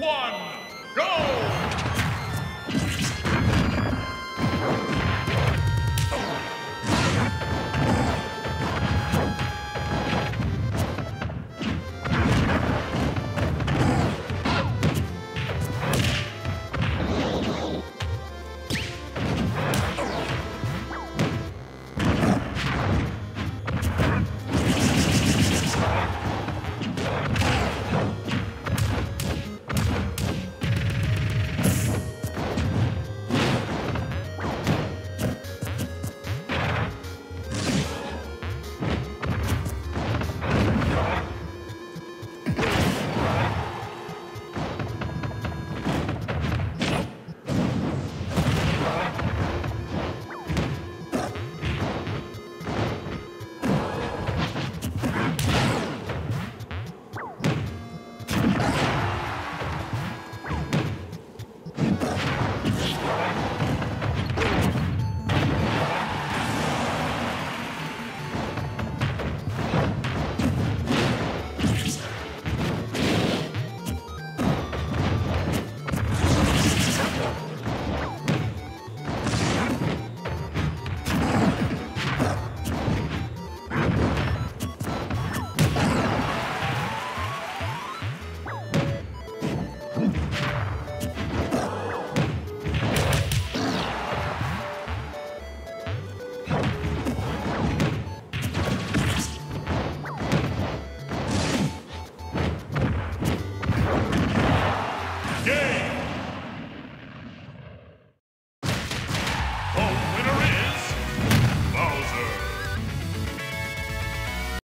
one, go!